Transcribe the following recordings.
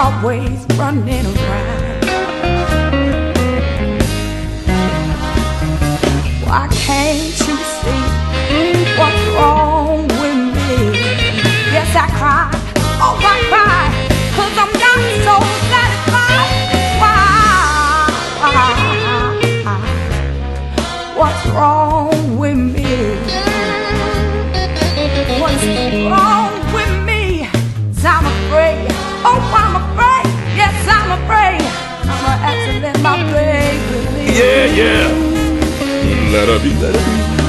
always running around. Why can't you see what's wrong with me? Yes, I cry. Oh, I cry. Cause I'm not so satisfied. Why? What's wrong Yeah, yeah. Let her be, let her be.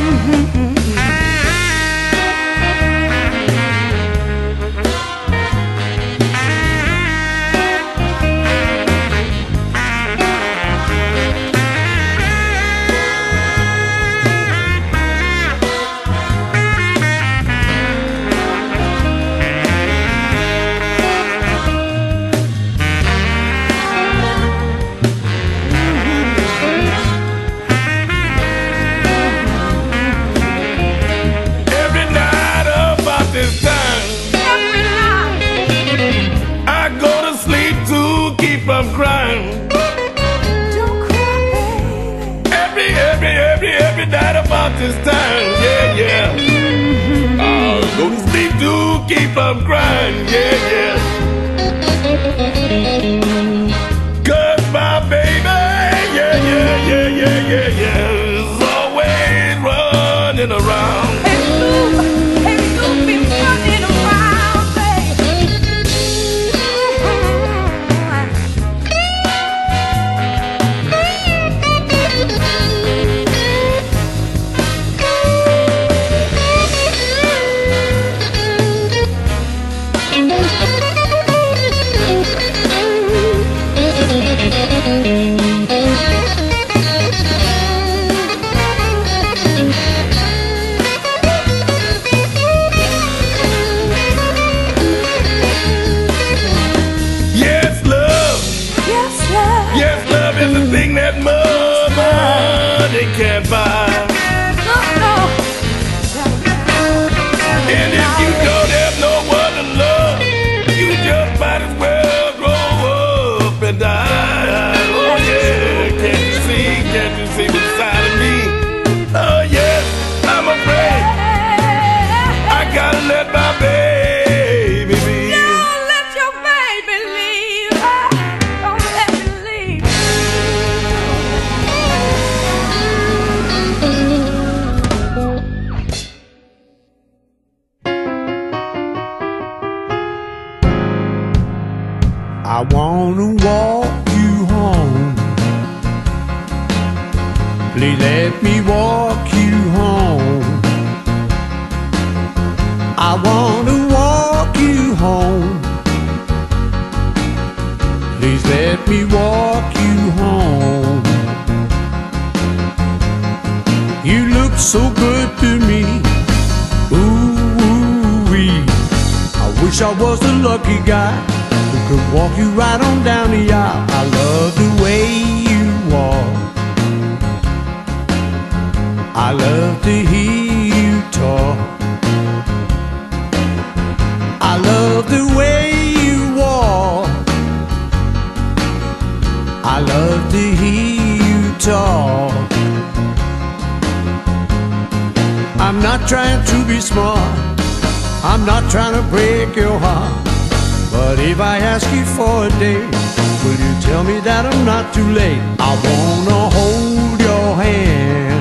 Keep crying, yeah, Please let me walk you home. I wanna walk you home. Please let me walk you home. You look so good to me. Ooh, wee. I wish I was the lucky guy who could walk you right on down the aisle. I love the way you walk. I love to hear you talk. I love the way you walk. I love to hear you talk. I'm not trying to be smart. I'm not trying to break your heart. But if I ask you for a date, will you tell me that I'm not too late? I wanna hold your hand.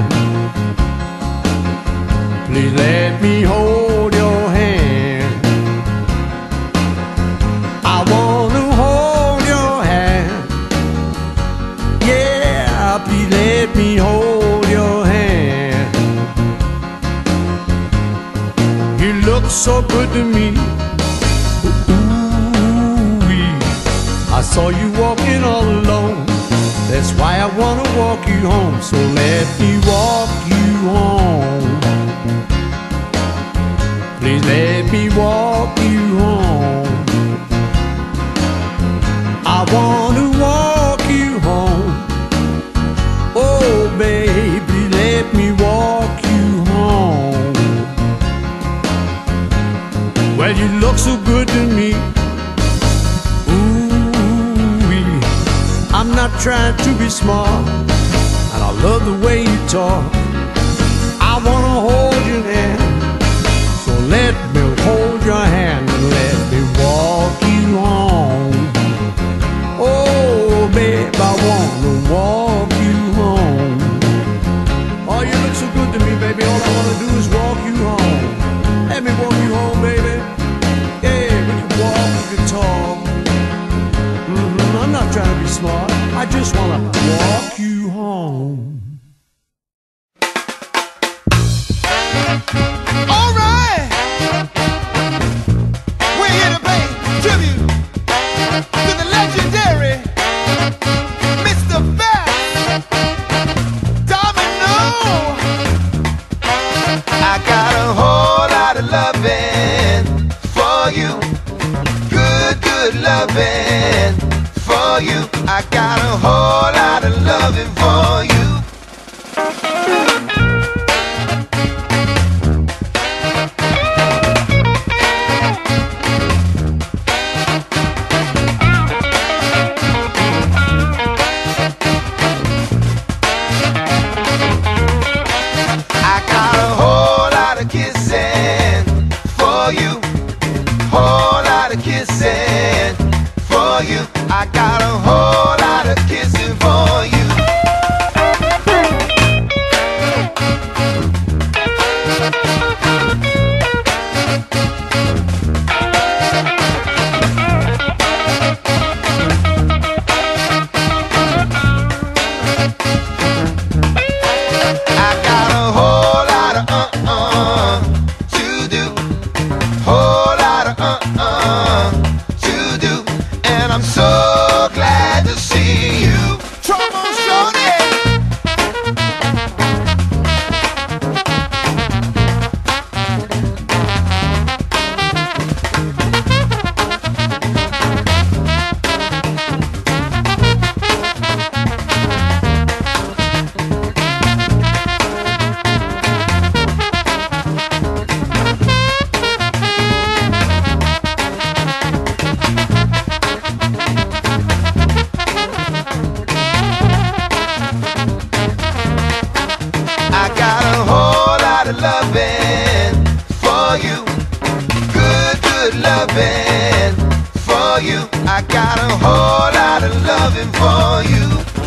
Please let me hold your hand. I want to hold your hand. Yeah, please let me hold your hand. You look so good to me. Ooh, I saw you walking all alone. That's why I wanna walk you home. So let me walk you. walk you home. I wanna walk you home. Oh, baby, let me walk you home. Well, you look so good to me. Ooh, I'm not trying to be smart, and I love the way you talk. just wanna good loving for you. I got a whole lot of loving for you.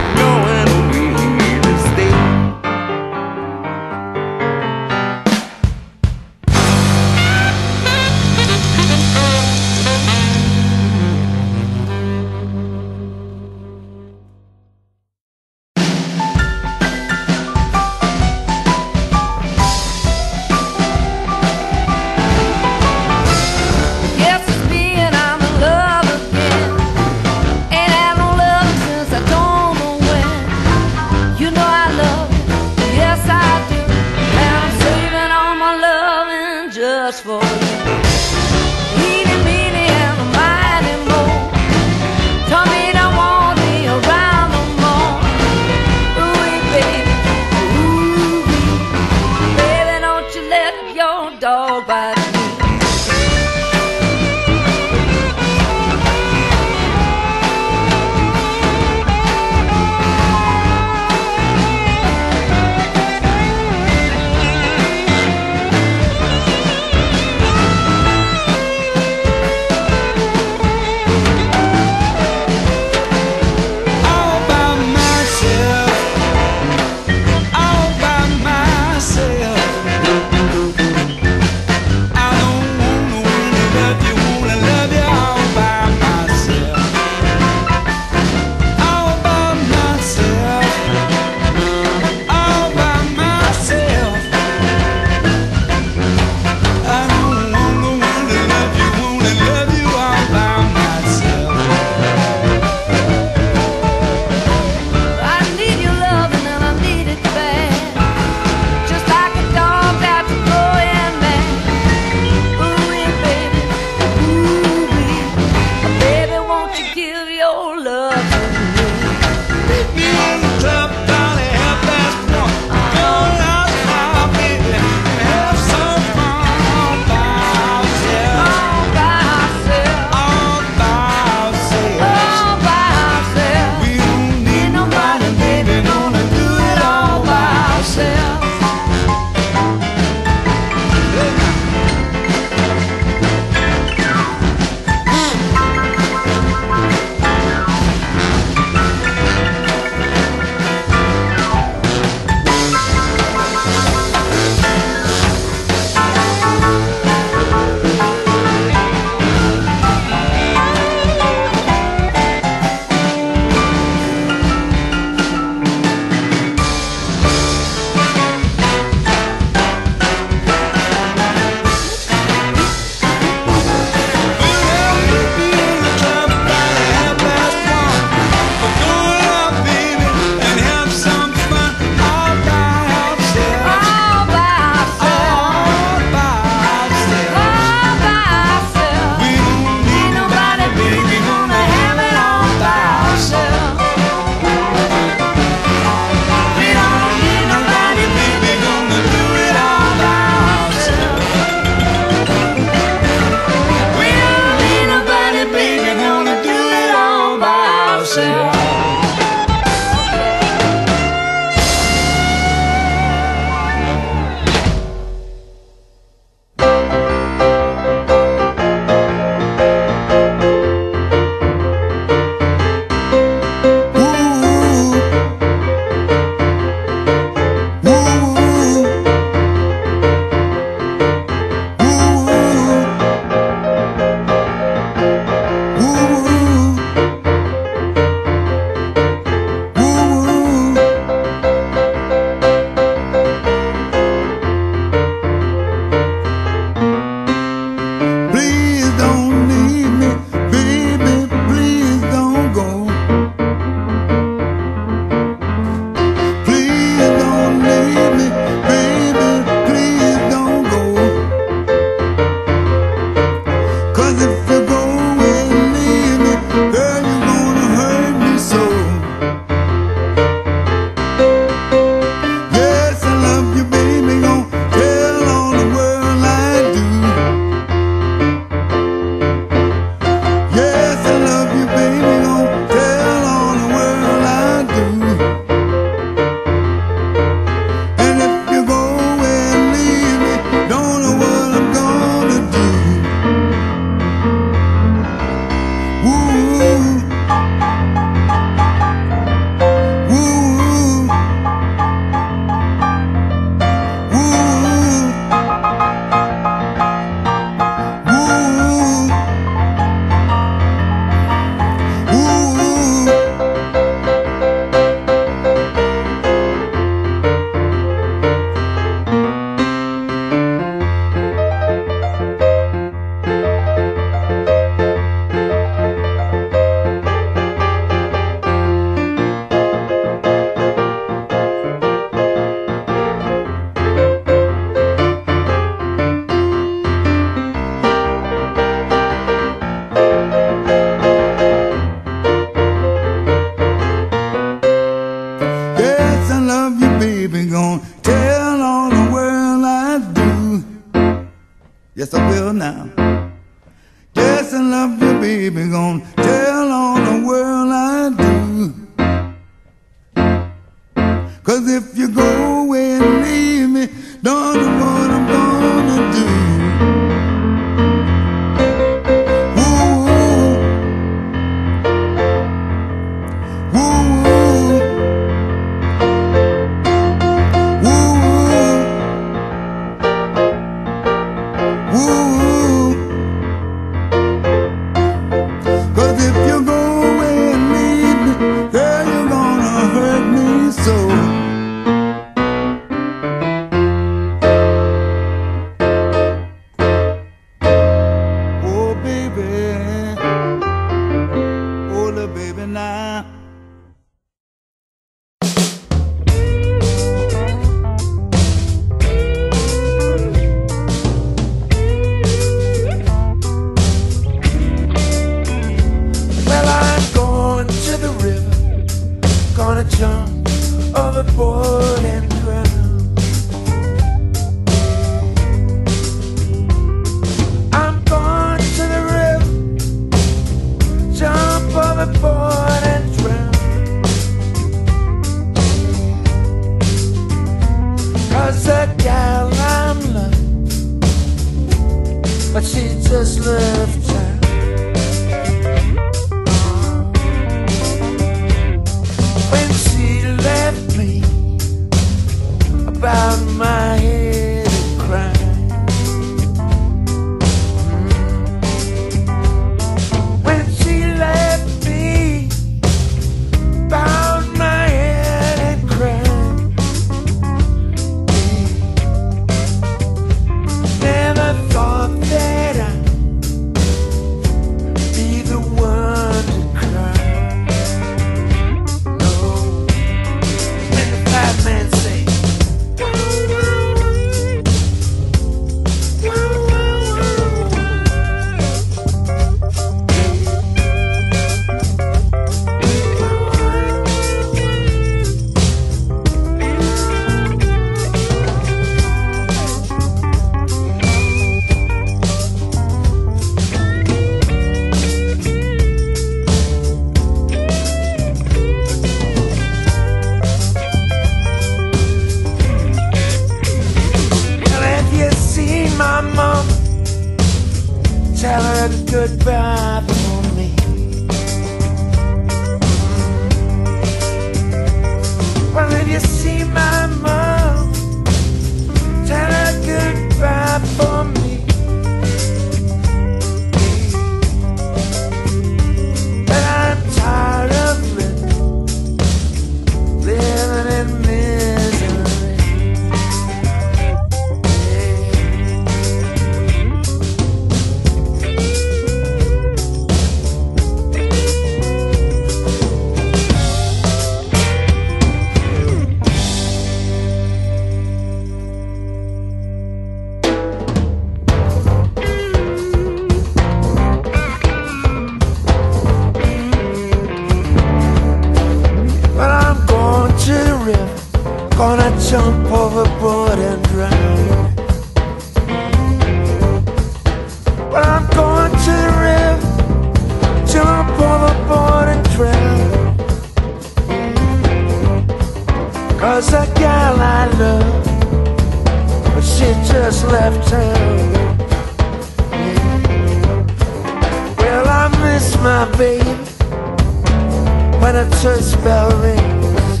when a church bell rings.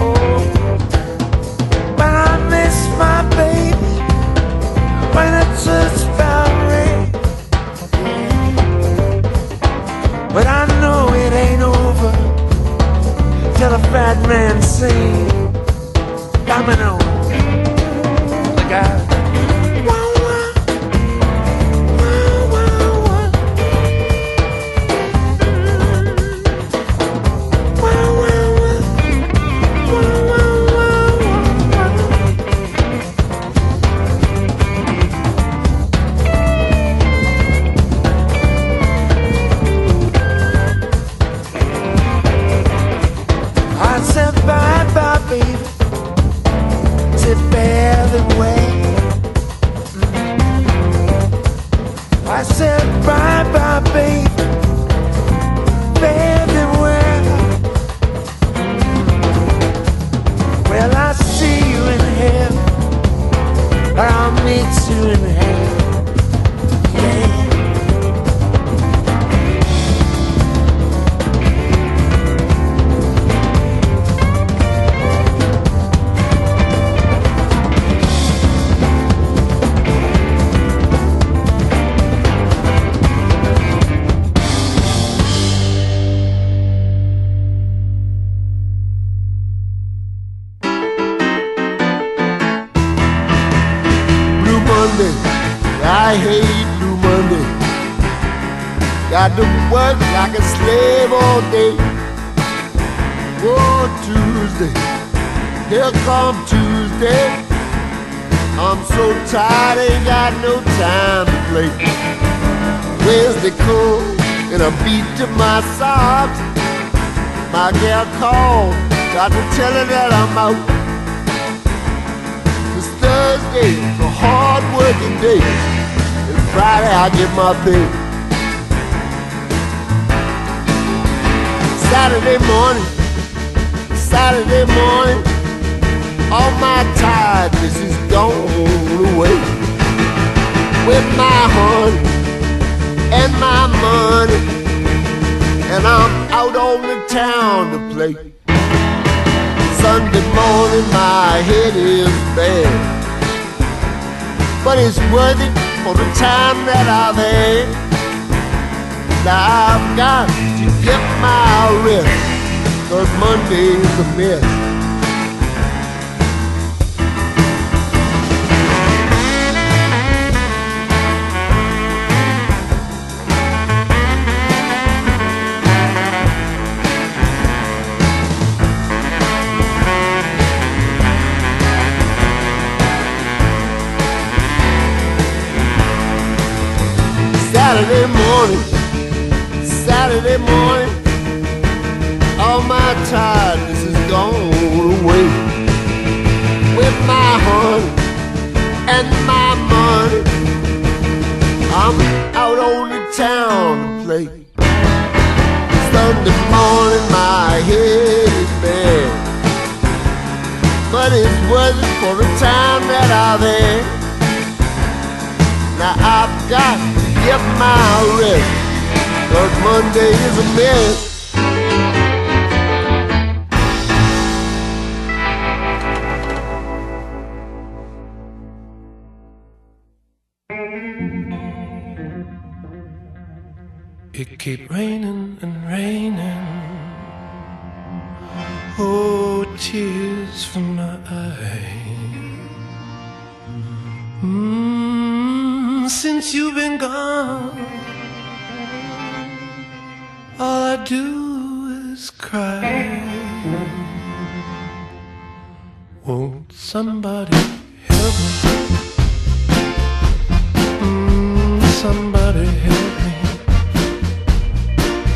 Oh, when I miss my baby, when a church bell rings. But I know it ain't over till a fat man sings. Domino. I hate Blue Monday. Got to work like a slave all day. Oh, Tuesday, here come Tuesday. I'm so tired, ain't got no time to play. Wednesday cold and a beat to my socks. My girl called, got to tell her that I'm out. It's Thursday, a hard working day. Friday I get my pay. Saturday morning, Saturday morning, all my tiredness is gone away. With my honey and my money, and I'm out on the town to play. Sunday morning, my head is bad, but it's worth it for the time that I've had. Now I've got to get my rest, cause Monday's a mess. Saturday morning, Saturday morning, all my tiredness is gone away. With my honey and my money, I'm out on the town to play. Sunday morning, my head is bad, but it's worth it for the time that I've had. Now I've got get my rest, cause Monday is a mess. It keep raining and raining. Oh, tears from my eyes. Mm, since you've been gone, all I do is cry. Won't somebody help me? Mm, somebody help me.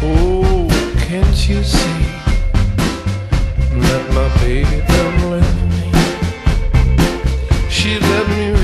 Oh, can't you see that my baby done left me? She left me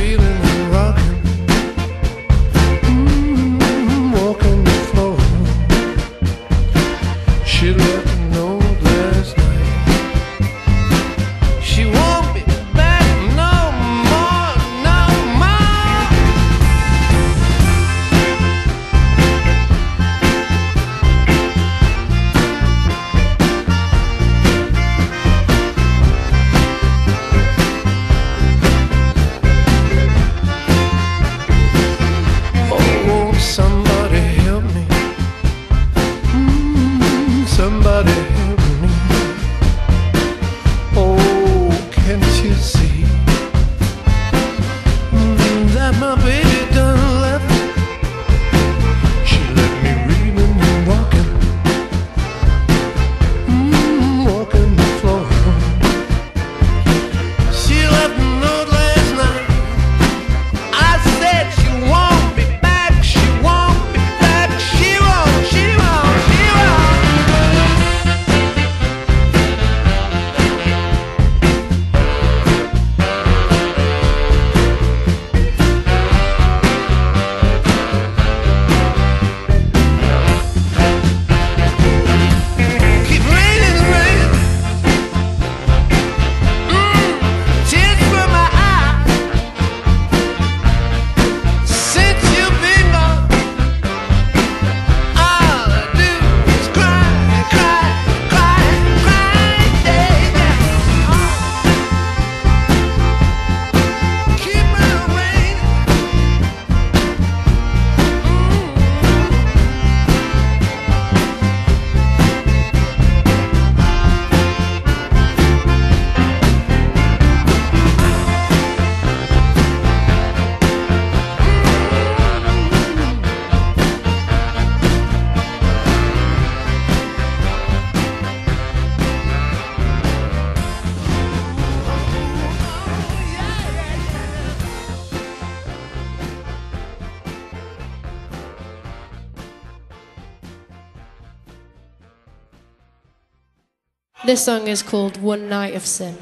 This song is called One Night of Sin.